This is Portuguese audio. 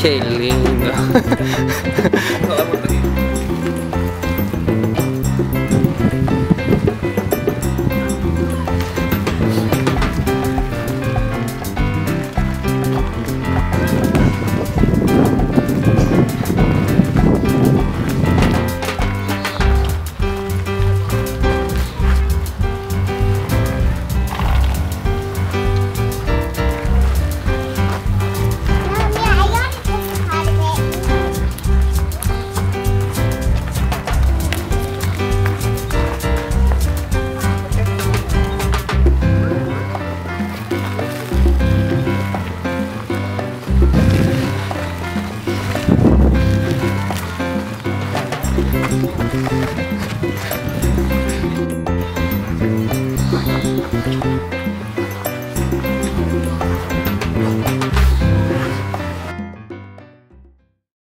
Que é lindo.